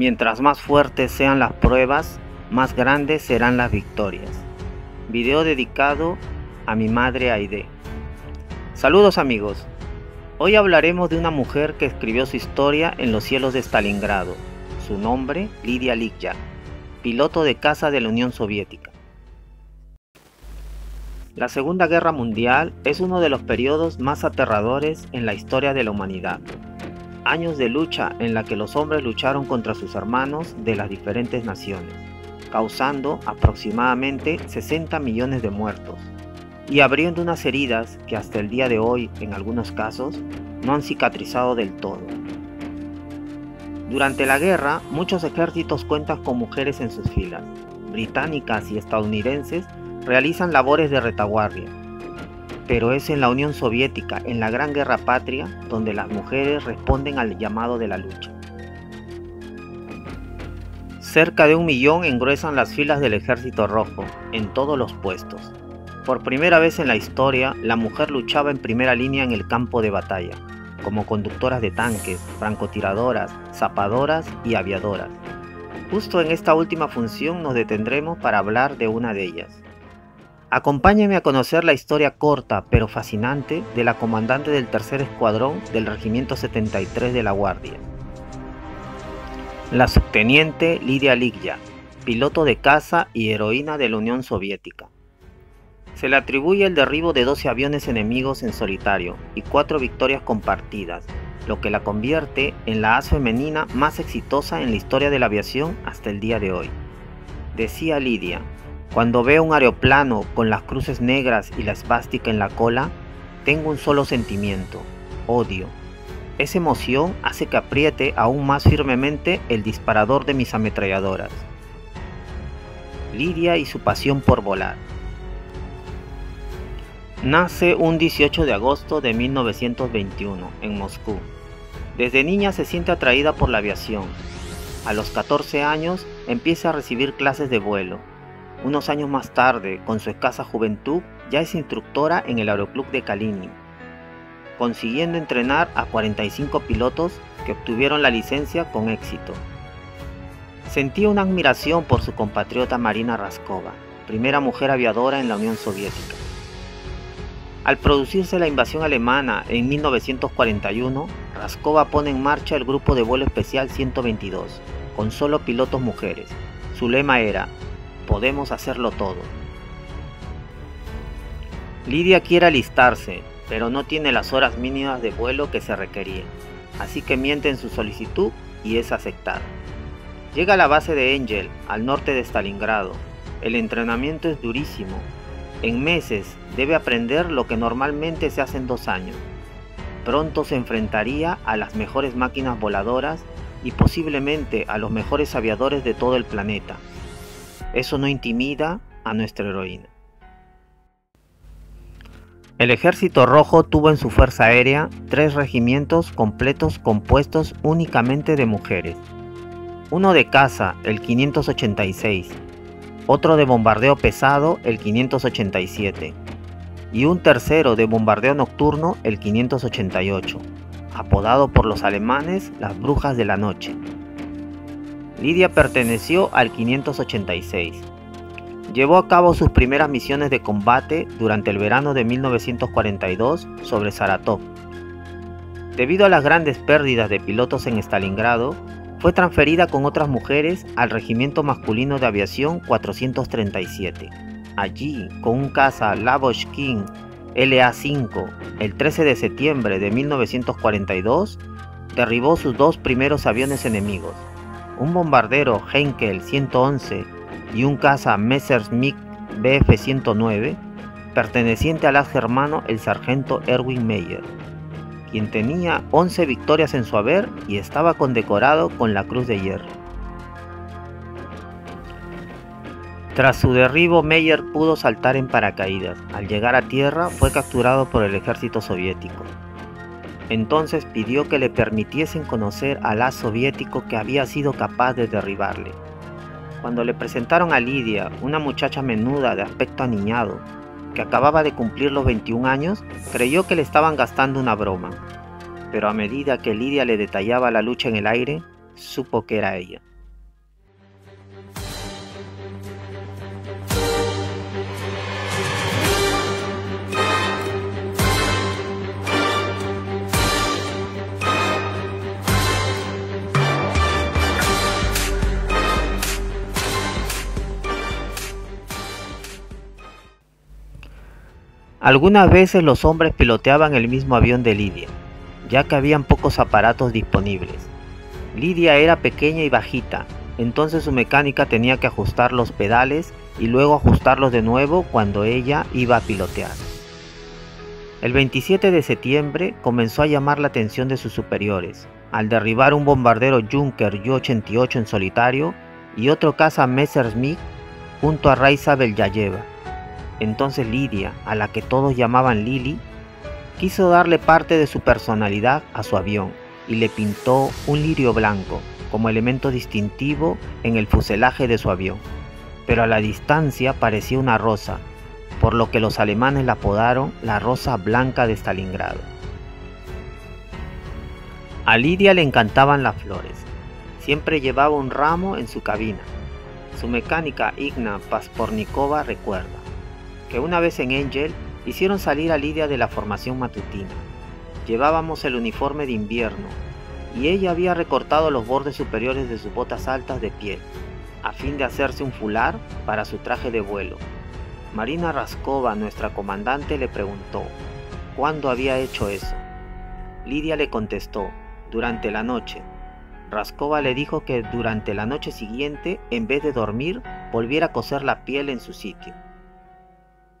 Mientras más fuertes sean las pruebas, más grandes serán las victorias. Video dedicado a mi madre Aide. Saludos amigos. Hoy hablaremos de una mujer que escribió su historia en los cielos de Stalingrado. Su nombre, Lidia Ligya, piloto de caza de la Unión Soviética. La Segunda Guerra Mundial es uno de los periodos más aterradores en la historia de la humanidad años de lucha en la que los hombres lucharon contra sus hermanos de las diferentes naciones, causando aproximadamente 60 millones de muertos y abriendo unas heridas que hasta el día de hoy, en algunos casos, no han cicatrizado del todo. Durante la guerra, muchos ejércitos cuentan con mujeres en sus filas. Británicas y estadounidenses realizan labores de retaguardia, pero es en la Unión Soviética, en la Gran Guerra Patria, donde las mujeres responden al llamado de la lucha. Cerca de un millón engruesan las filas del Ejército Rojo, en todos los puestos. Por primera vez en la historia, la mujer luchaba en primera línea en el campo de batalla, como conductoras de tanques, francotiradoras, zapadoras y aviadoras. Justo en esta última función nos detendremos para hablar de una de ellas. Acompáñenme a conocer la historia corta pero fascinante de la comandante del tercer escuadrón del Regimiento 73 de la Guardia. La subteniente Lidia Ligya, piloto de caza y heroína de la Unión Soviética. Se le atribuye el derribo de 12 aviones enemigos en solitario y 4 victorias compartidas, lo que la convierte en la as femenina más exitosa en la historia de la aviación hasta el día de hoy. Decía Lidia, cuando veo un aeroplano con las cruces negras y la esvástica en la cola, tengo un solo sentimiento, odio. Esa emoción hace que apriete aún más firmemente el disparador de mis ametralladoras. Lidia y su pasión por volar. Nace un 18 de agosto de 1921 en Moscú. Desde niña se siente atraída por la aviación. A los 14 años empieza a recibir clases de vuelo unos años más tarde, con su escasa juventud, ya es instructora en el Aeroclub de Kalinin, consiguiendo entrenar a 45 pilotos que obtuvieron la licencia con éxito. Sentía una admiración por su compatriota Marina Raskova, primera mujer aviadora en la Unión Soviética. Al producirse la invasión alemana en 1941, Raskova pone en marcha el grupo de vuelo especial 122, con solo pilotos mujeres. Su lema era podemos hacerlo todo. Lidia quiere alistarse, pero no tiene las horas mínimas de vuelo que se requerían, así que miente en su solicitud y es aceptada. Llega a la base de Angel, al norte de Stalingrado. El entrenamiento es durísimo. En meses debe aprender lo que normalmente se hace en dos años. Pronto se enfrentaría a las mejores máquinas voladoras y posiblemente a los mejores aviadores de todo el planeta. Eso no intimida a nuestra heroína. El Ejército Rojo tuvo en su Fuerza Aérea tres regimientos completos compuestos únicamente de mujeres. Uno de caza, el 586, otro de bombardeo pesado, el 587, y un tercero de bombardeo nocturno, el 588, apodado por los alemanes las Brujas de la Noche. Lidia perteneció al 586. Llevó a cabo sus primeras misiones de combate durante el verano de 1942 sobre Saratov. Debido a las grandes pérdidas de pilotos en Stalingrado, fue transferida con otras mujeres al Regimiento Masculino de Aviación 437. Allí, con un caza King LA-5, el 13 de septiembre de 1942, derribó sus dos primeros aviones enemigos, un bombardero Heinkel 111 y un caza Messerschmitt Bf 109, perteneciente al as el sargento Erwin Meyer, quien tenía 11 victorias en su haber y estaba condecorado con la Cruz de Hierro. Tras su derribo, Meyer pudo saltar en paracaídas. Al llegar a tierra, fue capturado por el ejército soviético. Entonces pidió que le permitiesen conocer al as que había sido capaz de derribarle. Cuando le presentaron a Lidia, una muchacha menuda de aspecto aniñado, que acababa de cumplir los 21 años, creyó que le estaban gastando una broma. Pero a medida que Lidia le detallaba la lucha en el aire, supo que era ella. Algunas veces los hombres piloteaban el mismo avión de Lidia, ya que habían pocos aparatos disponibles. Lidia era pequeña y bajita, entonces su mecánica tenía que ajustar los pedales y luego ajustarlos de nuevo cuando ella iba a pilotear. El 27 de septiembre comenzó a llamar la atención de sus superiores, al derribar un bombardero Junker Ju-88 en solitario y otro caza Messerschmitt junto a Raiza Beljayeva. Entonces Lidia, a la que todos llamaban Lily, quiso darle parte de su personalidad a su avión y le pintó un lirio blanco como elemento distintivo en el fuselaje de su avión. Pero a la distancia parecía una rosa, por lo que los alemanes la apodaron la Rosa Blanca de Stalingrado. A Lidia le encantaban las flores. Siempre llevaba un ramo en su cabina. Su mecánica Igna Paspornikova recuerda que una vez en Angel hicieron salir a Lidia de la formación matutina. Llevábamos el uniforme de invierno y ella había recortado los bordes superiores de sus botas altas de piel, a fin de hacerse un fular para su traje de vuelo. Marina Raskova, nuestra comandante, le preguntó cuándo había hecho eso. Lidia le contestó, durante la noche. Raskova le dijo que durante la noche siguiente, en vez de dormir, volviera a coser la piel en su sitio.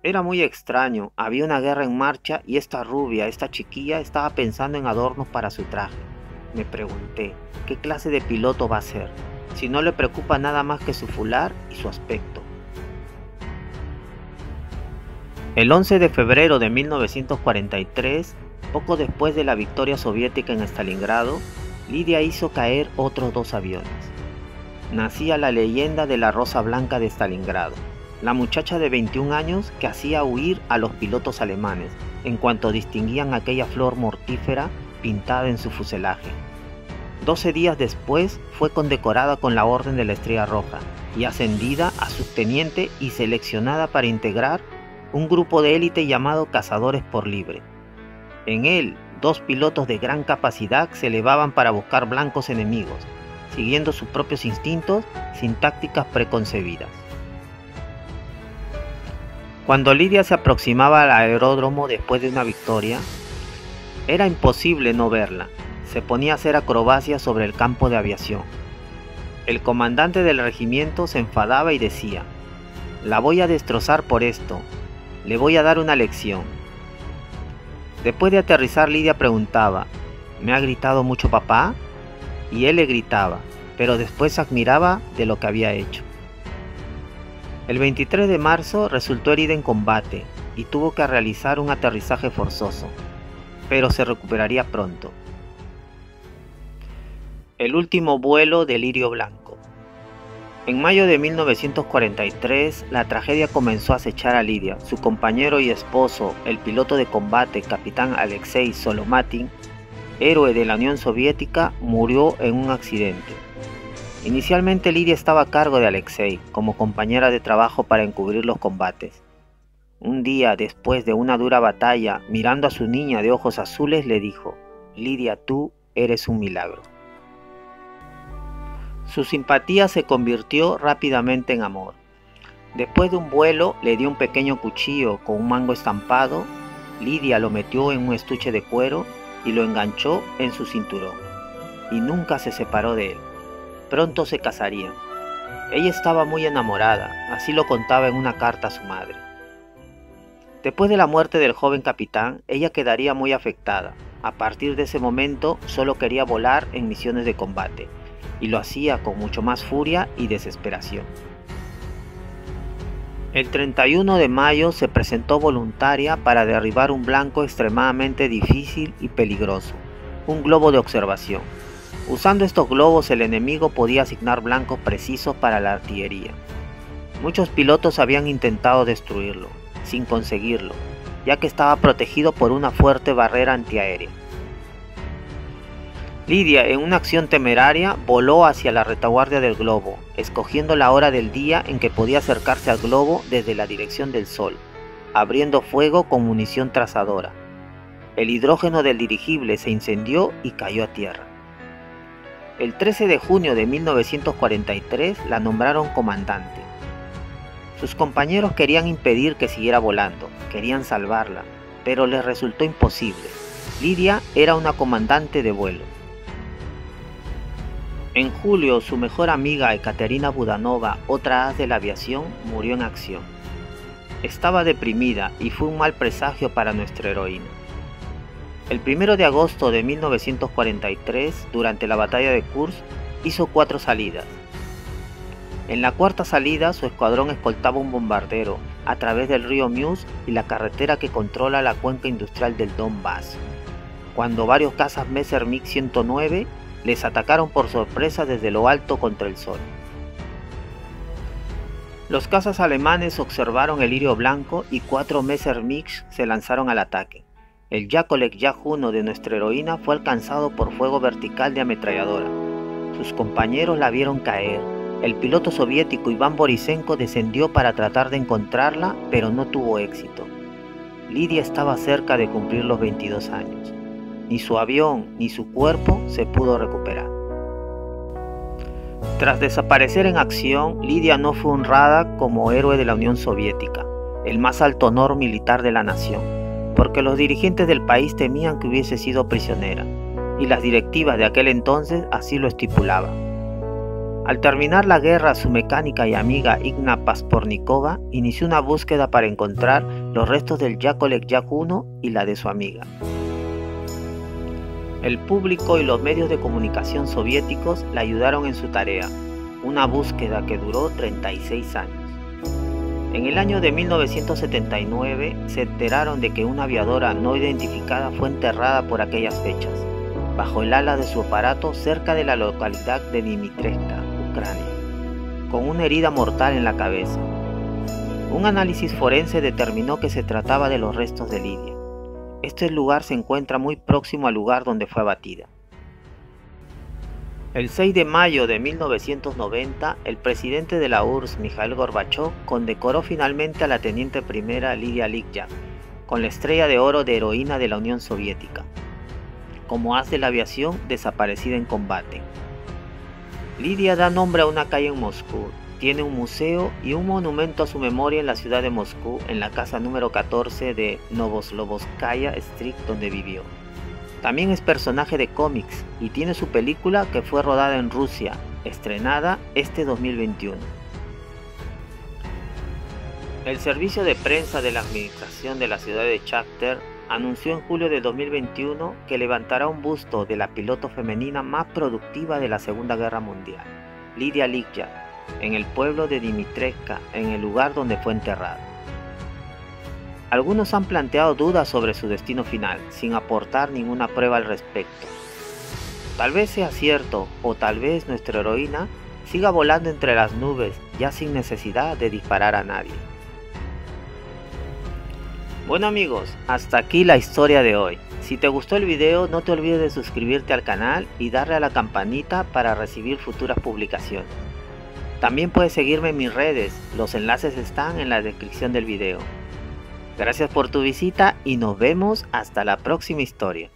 Era muy extraño, había una guerra en marcha y esta rubia, esta chiquilla, estaba pensando en adornos para su traje. Me pregunté, ¿qué clase de piloto va a ser? Si no le preocupa nada más que su fular y su aspecto. El 11 de febrero de 1943, poco después de la victoria soviética en Stalingrado, Lidia hizo caer otros dos aviones. Nacía la leyenda de la Rosa Blanca de Stalingrado la muchacha de 21 años que hacía huir a los pilotos alemanes en cuanto distinguían aquella flor mortífera pintada en su fuselaje. Doce días después fue condecorada con la Orden de la Estrella Roja y ascendida a subteniente y seleccionada para integrar un grupo de élite llamado Cazadores por Libre. En él, dos pilotos de gran capacidad se elevaban para buscar blancos enemigos, siguiendo sus propios instintos sin tácticas preconcebidas. Cuando Lidia se aproximaba al aeródromo después de una victoria, era imposible no verla. Se ponía a hacer acrobacias sobre el campo de aviación. El comandante del regimiento se enfadaba y decía, la voy a destrozar por esto, le voy a dar una lección. Después de aterrizar Lidia preguntaba, ¿me ha gritado mucho papá? Y él le gritaba, pero después se admiraba de lo que había hecho. El 23 de marzo resultó herida en combate y tuvo que realizar un aterrizaje forzoso, pero se recuperaría pronto. El último vuelo de Lirio Blanco. En mayo de 1943, la tragedia comenzó a acechar a Lidia. Su compañero y esposo, el piloto de combate capitán Alexei Solomatin, héroe de la Unión Soviética, murió en un accidente. Inicialmente Lidia estaba a cargo de Alexei como compañera de trabajo para encubrir los combates. Un día, después de una dura batalla, mirando a su niña de ojos azules, le dijo, Lidia, tú eres un milagro. Su simpatía se convirtió rápidamente en amor. Después de un vuelo, le dio un pequeño cuchillo con un mango estampado, Lidia lo metió en un estuche de cuero y lo enganchó en su cinturón, y nunca se separó de él. Pronto se casarían. Ella estaba muy enamorada, así lo contaba en una carta a su madre. Después de la muerte del joven capitán, ella quedaría muy afectada. A partir de ese momento solo quería volar en misiones de combate, y lo hacía con mucho más furia y desesperación. El 31 de mayo se presentó voluntaria para derribar un blanco extremadamente difícil y peligroso, un globo de observación. Usando estos globos el enemigo podía asignar blancos precisos para la artillería. Muchos pilotos habían intentado destruirlo, sin conseguirlo, ya que estaba protegido por una fuerte barrera antiaérea. Lidia, en una acción temeraria, voló hacia la retaguardia del globo, escogiendo la hora del día en que podía acercarse al globo desde la dirección del sol, abriendo fuego con munición trazadora. El hidrógeno del dirigible se incendió y cayó a tierra. El 13 de junio de 1943 la nombraron comandante. Sus compañeros querían impedir que siguiera volando, querían salvarla, pero les resultó imposible. Lidia era una comandante de vuelo. En julio, su mejor amiga Ekaterina Budanova, otra as de la aviación, murió en acción. Estaba deprimida y fue un mal presagio para nuestra heroína. El 1 de agosto de 1943, durante la batalla de Kursk, hizo cuatro salidas. En la cuarta salida, su escuadrón escoltaba un bombardero a través del río Meuse y la carretera que controla la cuenca industrial del Donbass, cuando varios cazas Messerschmitt 109 les atacaron por sorpresa desde lo alto contra el sol. Los cazas alemanes observaron el lirio blanco y cuatro Messerschmitt se lanzaron al ataque. El Yakolek Yak-1 de nuestra heroína fue alcanzado por fuego vertical de ametralladora. Sus compañeros la vieron caer. El piloto soviético Iván Borisenko descendió para tratar de encontrarla, pero no tuvo éxito. Lidia estaba cerca de cumplir los 22 años. Ni su avión ni su cuerpo se pudo recuperar. Tras desaparecer en acción, Lidia no fue honrada como héroe de la Unión Soviética, el más alto honor militar de la nación, porque los dirigentes del país temían que hubiese sido prisionera, y las directivas de aquel entonces así lo estipulaban. Al terminar la guerra, su mecánica y amiga Igna Paspornikova inició una búsqueda para encontrar los restos del Yakolek Yak-1 y la de su amiga. El público y los medios de comunicación soviéticos la ayudaron en su tarea, una búsqueda que duró 36 años. En el año de 1979 se enteraron de que una aviadora no identificada fue enterrada por aquellas fechas, bajo el ala de su aparato cerca de la localidad de Dimitresca, Ucrania, con una herida mortal en la cabeza. Un análisis forense determinó que se trataba de los restos de Lidia. Este lugar se encuentra muy próximo al lugar donde fue abatida. El 6 de mayo de 1990, el presidente de la URSS, Mikhail Gorbachev, condecoró finalmente a la teniente primera Lidia Likya con la estrella de oro de heroína de la Unión Soviética, como as de la aviación desaparecida en combate. Lidia da nombre a una calle en Moscú, tiene un museo y un monumento a su memoria en la ciudad de Moscú, en la casa número 14 de Novosloboskaya Street donde vivió. También es personaje de cómics y tiene su película que fue rodada en Rusia, estrenada este 2021. El servicio de prensa de la administración de la ciudad de Chapter anunció en julio de 2021 que levantará un busto de la piloto femenina más productiva de la Segunda Guerra Mundial, Lidia Likya, en el pueblo de Dimitresca, en el lugar donde fue enterrada. Algunos han planteado dudas sobre su destino final, sin aportar ninguna prueba al respecto. Tal vez sea cierto, o tal vez nuestra heroína siga volando entre las nubes, ya sin necesidad de disparar a nadie. Bueno amigos, hasta aquí la historia de hoy. Si te gustó el video no te olvides de suscribirte al canal y darle a la campanita para recibir futuras publicaciones. También puedes seguirme en mis redes, los enlaces están en la descripción del video. Gracias por tu visita y nos vemos hasta la próxima historia.